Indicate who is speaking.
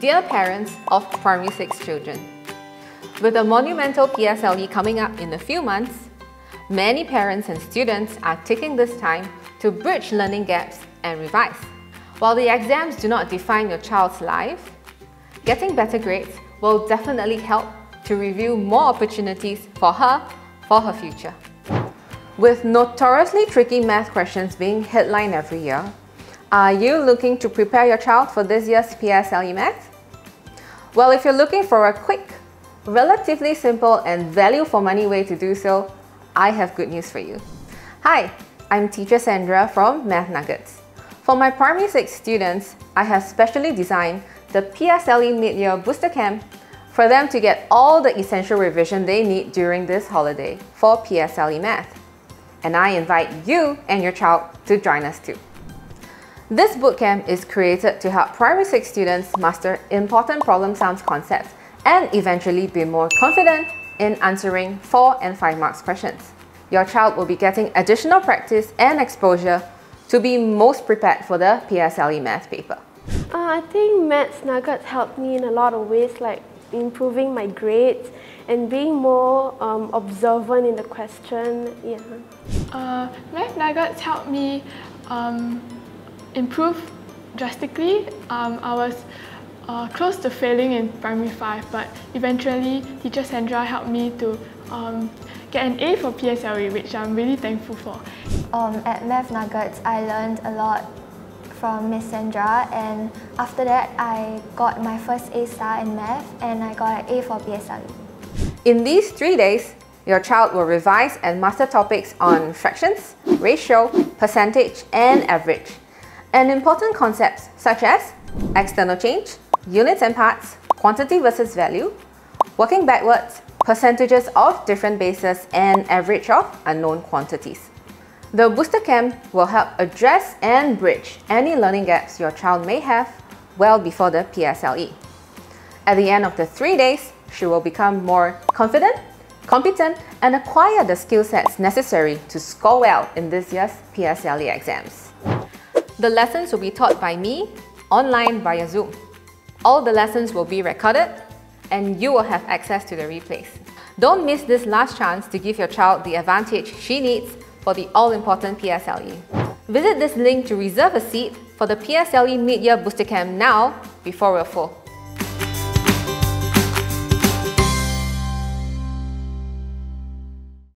Speaker 1: Dear parents of primary 6 children, with the monumental PSLE coming up in a few months, many parents and students are taking this time to bridge learning gaps and revise. While the exams do not define your child's life, getting better grades will definitely help to review more opportunities for her for her future. With notoriously tricky math questions being headlined every year, are you looking to prepare your child for this year's PSLE Math? Well, if you're looking for a quick, relatively simple and value for money way to do so, I have good news for you. Hi, I'm teacher Sandra from Math Nuggets. For my primary 6 students, I have specially designed the PSLE Mid-Year Booster Camp for them to get all the essential revision they need during this holiday for PSLE Math. And I invite you and your child to join us too. This bootcamp is created to help primary 6 students master important problem sums concepts and eventually be more confident in answering 4 and 5 marks questions. Your child will be getting additional practice and exposure to be most prepared for the PSLE math paper.
Speaker 2: Uh, I think Maths Nuggets helped me in a lot of ways like improving my grades and being more um, observant in the question. Yeah.
Speaker 3: Uh, Math Nuggets helped me um, improved drastically. Um, I was uh, close to failing in primary 5 but eventually teacher Sandra helped me to um, get an A for PSLE which I'm really thankful for.
Speaker 4: Um, at Math Nuggets I learned a lot from Miss Sandra and after that I got my first A star in math and I got an A for PSLE.
Speaker 1: In these three days, your child will revise and master topics on fractions, ratio, percentage and average and important concepts such as external change, units and parts, quantity versus value, working backwards, percentages of different bases, and average of unknown quantities. The Booster Camp will help address and bridge any learning gaps your child may have well before the PSLE. At the end of the three days, she will become more confident, competent, and acquire the skill sets necessary to score well in this year's PSLE exams. The lessons will be taught by me online via Zoom. All the lessons will be recorded and you will have access to the replays. Don't miss this last chance to give your child the advantage she needs for the all-important PSLE. Visit this link to reserve a seat for the PSLE Mid-Year Booster Camp now before we're full.